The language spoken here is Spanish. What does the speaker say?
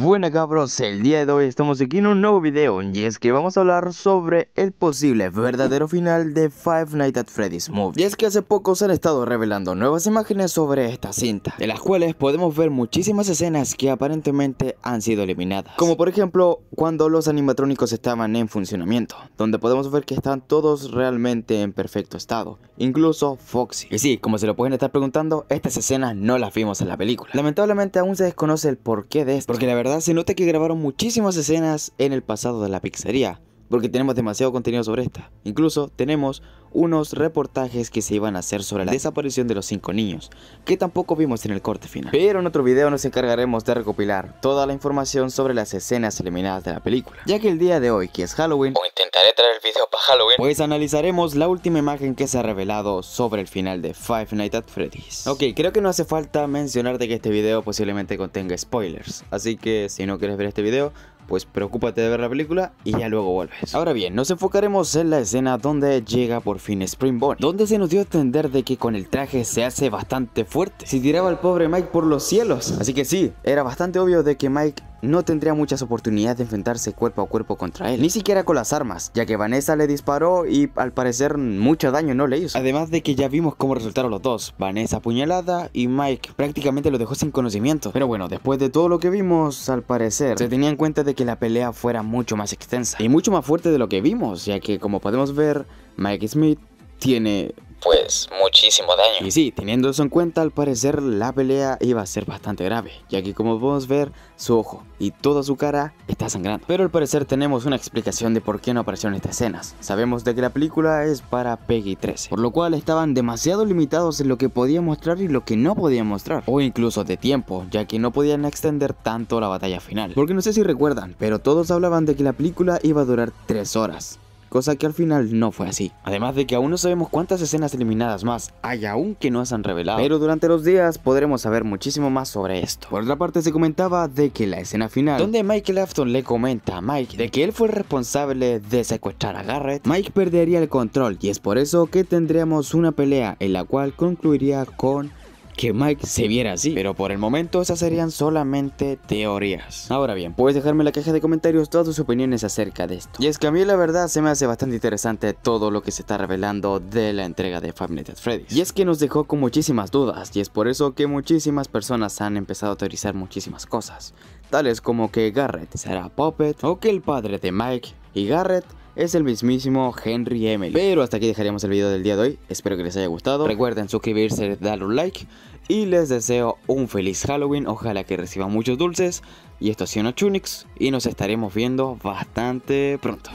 Buena cabros, el día de hoy estamos aquí en un nuevo video y es que vamos a hablar sobre el posible verdadero final de Five Nights at Freddy's Movie. Y es que hace poco se han estado revelando nuevas imágenes sobre esta cinta, de las cuales podemos ver muchísimas escenas que aparentemente han sido eliminadas. Como por ejemplo, cuando los animatrónicos estaban en funcionamiento, donde podemos ver que están todos realmente en perfecto estado, incluso Foxy. Y sí, como se lo pueden estar preguntando, estas escenas no las vimos en la película. Lamentablemente aún se desconoce el porqué de esto, porque la verdad se nota que grabaron muchísimas escenas en el pasado de la pizzería, porque tenemos demasiado contenido sobre esta. Incluso tenemos unos reportajes que se iban a hacer sobre la desaparición de los cinco niños, que tampoco vimos en el corte final. Pero en otro video nos encargaremos de recopilar toda la información sobre las escenas eliminadas de la película, ya que el día de hoy, que es Halloween, o intentaré traer el video para Halloween, pues analizaremos la última imagen que se ha revelado sobre el final de Five Nights at Freddy's. Ok, creo que no hace falta mencionarte que este video posiblemente contenga spoilers, así que si no quieres ver este video, pues preocúpate de ver la película y ya luego vuelves. Ahora bien, nos enfocaremos en la escena donde llega por fin Springborn, donde se nos dio a entender de que con el traje se hace bastante fuerte. Se tiraba al pobre Mike por los cielos. Así que sí, era bastante obvio de que Mike no tendría muchas oportunidades de enfrentarse cuerpo a cuerpo contra él, ni siquiera con las armas, ya que Vanessa le disparó y al parecer mucho daño no le hizo. Además de que ya vimos cómo resultaron los dos, Vanessa apuñalada y Mike prácticamente lo dejó sin conocimiento. Pero bueno, después de todo lo que vimos, al parecer, se tenía en cuenta de que la pelea fuera mucho más extensa y mucho más fuerte de lo que vimos, ya que como podemos ver, Mike Smith tiene pues muchísimo daño. Y sí, teniendo eso en cuenta, al parecer la pelea iba a ser bastante grave, ya que como podemos ver, su ojo y toda su cara está sangrando. Pero al parecer tenemos una explicación de por qué no aparecieron estas escenas. Sabemos de que la película es para Peggy 13, por lo cual estaban demasiado limitados en lo que podía mostrar y lo que no podía mostrar, o incluso de tiempo, ya que no podían extender tanto la batalla final. Porque no sé si recuerdan, pero todos hablaban de que la película iba a durar 3 horas cosa que al final no fue así. Además de que aún no sabemos cuántas escenas eliminadas más hay aún que no se han revelado, pero durante los días podremos saber muchísimo más sobre esto. Por otra parte se comentaba de que la escena final, donde Michael Afton le comenta a Mike de que él fue el responsable de secuestrar a Garrett, Mike perdería el control y es por eso que tendríamos una pelea en la cual concluiría con que Mike se viera así, pero por el momento esas serían solamente teorías. Ahora bien, puedes dejarme en la caja de comentarios todas tus opiniones acerca de esto. Y es que a mí la verdad se me hace bastante interesante todo lo que se está revelando de la entrega de Five Nights at Freddy's. Y es que nos dejó con muchísimas dudas, y es por eso que muchísimas personas han empezado a teorizar muchísimas cosas, tales como que Garrett será Puppet, o que el padre de Mike y Garrett es el mismísimo Henry Emily. Pero hasta aquí dejaríamos el video del día de hoy. Espero que les haya gustado. Recuerden suscribirse, darle un like. Y les deseo un feliz Halloween. Ojalá que reciban muchos dulces. Y esto ha sido Chunix. Y nos estaremos viendo bastante pronto.